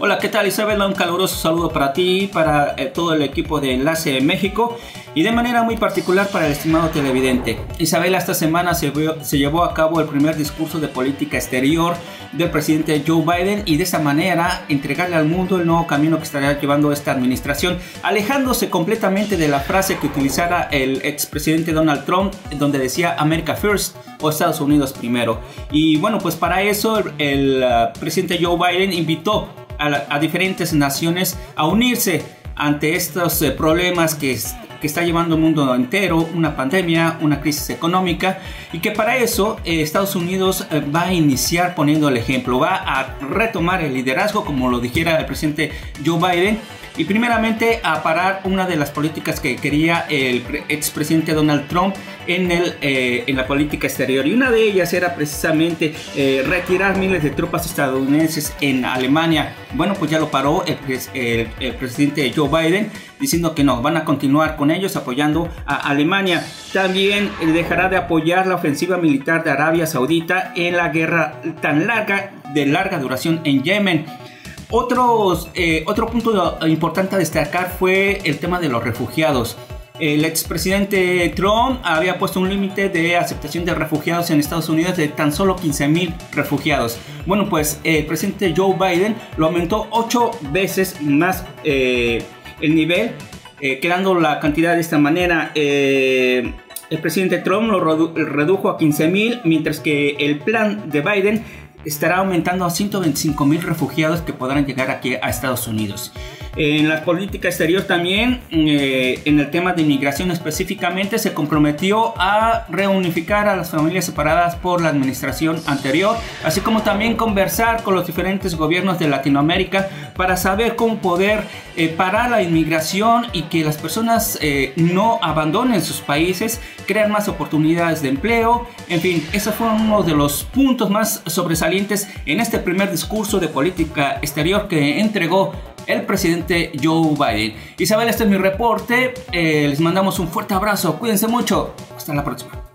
Hola, ¿qué tal Isabel? Un caluroso saludo para ti, para eh, todo el equipo de Enlace México y de manera muy particular para el estimado televidente. Isabel, esta semana se, se, llevó a cabo el primer discurso de política exterior del presidente Joe Biden y de esa manera entregarle al mundo el nuevo camino que estará llevando esta administración, alejándose completamente de la frase que utilizara el expresidente Donald Trump, donde decía America First o Estados Unidos primero. Y bueno, pues para eso el, el uh, presidente Joe Biden invitó a, diferentes naciones a unirse ante estos eh, problemas que, que, está llevando el mundo entero, una pandemia, una crisis económica, y que para eso eh, Estados Unidos eh, va a iniciar poniendo el ejemplo, va a retomar el liderazgo, como lo dijera el presidente Joe Biden, y primeramente a parar una de las políticas que quería el expresidente Donald Trump en, el, eh, en la política exterior. Y una de ellas era precisamente eh, retirar miles de tropas estadounidenses en Alemania. Bueno, pues ya lo paró el, el, presidente Joe Biden diciendo que no, van a continuar con ellos apoyando a Alemania. También dejará de apoyar la ofensiva militar de Arabia Saudita en la guerra tan larga, de larga duración en Yemen. Otros, eh, otro punto importante a destacar fue el tema de los refugiados. El expresidente Trump había puesto un límite de aceptación de refugiados en Estados Unidos de tan solo 15 mil refugiados. Bueno, pues el presidente Joe Biden lo aumentó 8 veces más eh, el nivel, eh, quedando la cantidad de esta manera. el presidente Trump lo redujo a 15 mil, mientras que el plan de Biden estará aumentando a 125 mil refugiados que podrán llegar aquí a Estados Unidos. En la política exterior también, eh, en el tema de inmigración específicamente, se comprometió a reunificar a las familias separadas por la administración anterior, así como también conversar con los diferentes gobiernos de Latinoamérica para saber cómo poder eh, parar la inmigración y que las personas eh, no abandonen sus países, crean más oportunidades de empleo, en fin, esos fueron uno de los puntos más sobresalientes en este primer discurso de política exterior que entregó el presidente Joe Biden. Isabel, este es mi reporte. Eh, les mandamos un fuerte abrazo. Cuídense mucho. Hasta la próxima.